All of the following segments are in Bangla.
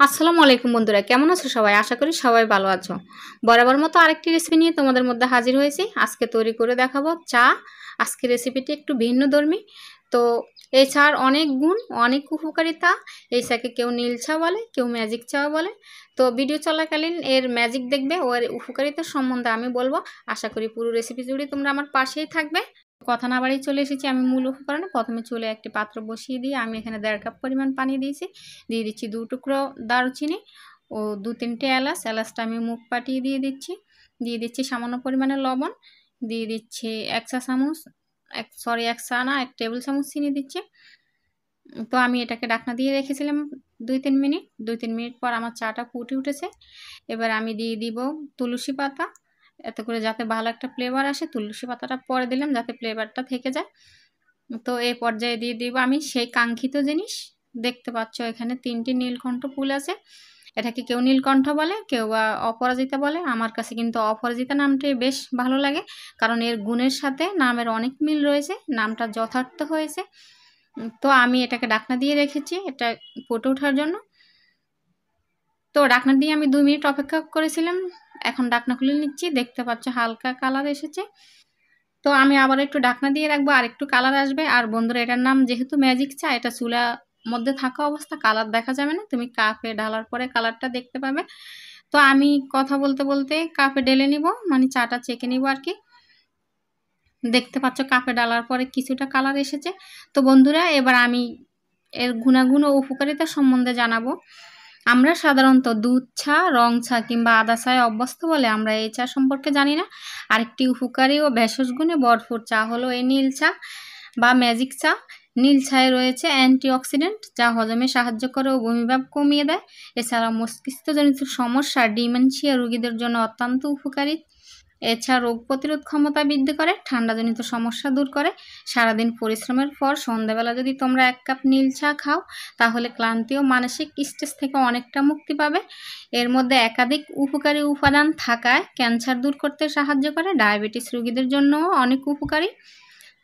আসসালামু আলাইকুম বন্ধুরা, কেমন আছো সবাই? আশা করি সবাই ভালো আছো। বরাবর মতো আরেকটি রেসিপি নিয়ে তোমাদের মধ্যে হাজির হয়েছি। আজকে তৈরি করে দেখাবো চা। আজকে রেসিপিটি একটু ভিন্ন ধর্মী। তো এই চার অনেক গুণ, অনেক উপকারিতা। এই চাকে কেউ নীল চা বলে, কেউ ম্যাজিক চা বলে। তো ভিডিও চলাকালীন এর ম্যাজিক দেখবে, ও এর উপকারিতা সম্বন্ধে আমি বলব। আশা করি পুরো রেসিপি জুড়ে তোমরা আমার পাশেই থাকবে। কথা না বাড়িয়ে চলে এসেছি। আমি মূল উপকরণে প্রথমে চলে একটি পাত্র বসিয়ে দিয়ে আমি এখানে দেড় কাপ পরিমাণ পানি দিয়েছি। দিয়ে দিচ্ছি দু টুকরো দারুচিনি ও দু তিনটে এলাচ। এলাচটা আমি মুখ পাটিয়ে দিয়ে দিচ্ছি। দিয়ে দিচ্ছি সামান্য পরিমাণে লবণ। দিয়ে দিচ্ছি এক চা চামচ, এক, সরি, এক চা না, এক টেবিল চামচ চিনি দিচ্ছি। তো আমি এটাকে ডাকনা দিয়ে রেখেছিলাম দুই তিন মিনিট। দুই তিন মিনিট পর আমার চাটা ফুটে উঠেছে। এবার আমি দিয়ে দিব তুলসী পাতা। এতে করে যাতে ভালো একটা ফ্লেভার আসে, তুলসী পাতাটা পরে দিলাম যাতে ফ্লেভারটা থেকে যায়। তো এই পর্যায়ে দিয়ে দিব আমি সেই কাঙ্ক্ষিত জিনিস। দেখতে পাচ্ছ এখানে তিনটি নীলকণ্ঠ ফুল আছে। এটাকে কেউ নীলকণ্ঠ বলে, কেউ বা অপরাজিতা বলে। আমার কাছে কিন্তু অপরাজিতা নামটি বেশ ভালো লাগে, কারণ এর গুণের সাথে নামের অনেক মিল রয়েছে, নামটা যথার্থ হয়েছে। তো আমি এটাকে ডাকনা দিয়ে রেখেছি, এটা ফুটে ওঠার জন্য। তো ডাকনা দিয়ে আমি দুই মিনিট অপেক্ষা করেছিলাম এখন ডাকনা খুলে নিচ্ছি, দেখতে পাচ্ছ হালকা কালার এসেছে। তো আমি আবার একটু ডাকনা দিয়ে রাখব, আর একটু কালার আসবে। আর বন্ধুরা, এটার নাম যেহেতু ম্যাজিক চা, এটা চুলা মধ্যে থাকা অবস্থা, কালার দেখা যাবে না। তুমি কাপে ঢালার পরে কালারটা দেখতে পাবে। তো আমি কথা বলতে বলতে কাপে ঢেলে নিব মানে চাটা চেকে নিব আর কি। দেখতে পাচ্ছ কাপে ডালার পরে কিছুটা কালার এসেছে। তো বন্ধুরা, এবার আমি এর গুণাগুণ ও উপকারিতা সম্বন্ধে জানাব। আমরা সাধারণত দুধ ছা রং ছা কিংবা আদা চায় অভ্যস্ত বলে আমরা এই চা সম্পর্কে জানি না। আরেকটি উপকারী ও ভেষজ গুণে ভরপুর চা হলো এই নীল চা বা ম্যাজিক চা। নীল ছায়ে রয়েছে অ্যান্টিঅক্সিডেন্ট, যা হজমে সাহায্য করে ও বমিভাব কমিয়ে দেয়। এছাড়া মস্তিষ্কজনিত সমস্যা, ডিমেনশিয়া রোগীদের জন্য অত্যন্ত উপকারী। এছাড়া রোগ প্রতিরোধ ক্ষমতা বৃদ্ধি করে, ঠান্ডাজনিত সমস্যা দূর করে। সারাদিন পরিশ্রমের পর সন্ধ্যাবেলা যদি তোমরা এক কাপ নীল চা খাও, তাহলে ক্লান্তি ও মানসিক স্ট্রেস থেকে অনেকটা মুক্তি পাবে। এর মধ্যে একাধিক উপকারী উপাদান থাকায় ক্যান্সার দূর করতে সাহায্য করে, ডায়াবেটিস রোগীদের জন্যও অনেক উপকারী।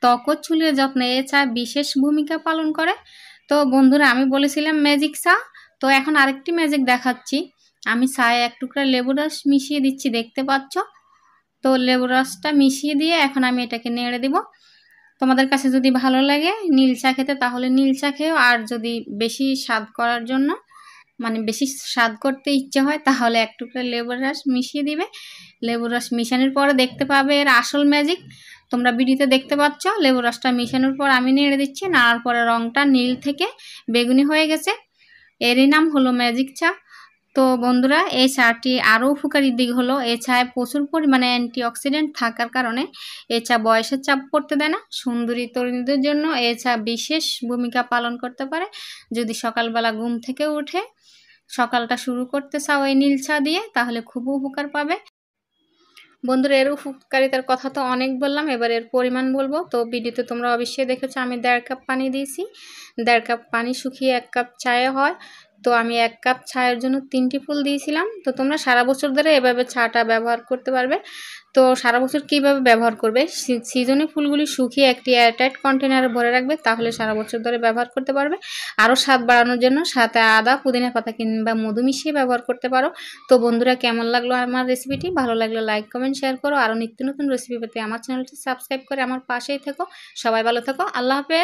ত্বক চুলের যত্নে এ চা বিশেষ ভূমিকা পালন করে। তো বন্ধুরা, আমি বলেছিলাম ম্যাজিক চা। তো এখন আরেকটি ম্যাজিক দেখাচ্ছি। আমি চায়ে এক টুকরা লেবু রস মিশিয়ে দিচ্ছি, দেখতে পাচ্ছ? তো লেবু রসটা মিশিয়ে দিয়ে এখন আমি এটাকে নেড়ে দিব। তোমাদের কাছে যদি ভালো লাগে নীল চা খেতে, তাহলে নীল চা খেয়েও, আর যদি বেশি স্বাদ করার জন্য মানে বেশি স্বাদ করতে ইচ্ছে হয়, তাহলে এক টুকরা লেবুর রস মিশিয়ে দিবে। লেবুর রস মিশানোর পরে দেখতে পাবে এর আসল ম্যাজিক তোমরা ভিডিওতে দেখতে পাচ্ছ লেবু রসটা মিশানোর পর আমি নেড়ে দিচ্ছি। নাড়ার পরে রঙটা নীল থেকে বেগুনি হয়ে গেছে। এরই নাম হলো ম্যাজিক চা। তো বন্ধুরা, এই চাটি আরও উপকারী দিক হলো, এ চায় প্রচুর পরিমাণে অ্যান্টিঅক্সিডেন্ট থাকার কারণে এ চা বয়সের চাপ পড়তে দেয় না। সুন্দরী তরুণীদের জন্য এ চা বিশেষ ভূমিকা পালন করতে পারে। যদি সকালবেলা ঘুম থেকে উঠে সকালটা শুরু করতে চাও এই নীল চা দিয়ে, তাহলে খুব উপকার পাবে। বন্ধুরা, এর উপকারিতার কথা তো অনেক বললাম, এবার এর পরিমাণ বলব। তো ভিডিওতে তোমরা অবশ্যই দেখেছ, আমি দেড় কাপ পানি দিয়েছি। দেড় কাপ পানি শুকিয়ে এক কাপ চায়ে হয়। তো আমি এক কাপ ছায়ের জন্য তিনটি ফুল দিয়েছিলাম। তো তোমরা সারা বছর ধরে এভাবে চাটা ব্যবহার করতে পারবে। তো সারা বছর কীভাবে ব্যবহার করবে? সিজনে ফুলগুলি শুকিয়ে একটি এয়ারটাইট কন্টেনারে ভরে রাখবে, তাহলে সারা বছর ধরে ব্যবহার করতে পারবে। আরও স্বাদ বাড়ানোর জন্য সাথে আদা, পুদিনা পাতা কিংবা মধু মিশিয়ে ব্যবহার করতে পারো। তো বন্ধুরা, কেমন লাগল আমার রেসিপিটি ভালো লাগল লাইক কমেন্ট শেয়ার করো। আরও নিত্য নতুন রেসিপি পেতে আমার চ্যানেলটি সাবস্ক্রাইব করে আমার পাশেই থেকো। সবাই ভালো থেকো। আল্লাহ হাফেজ।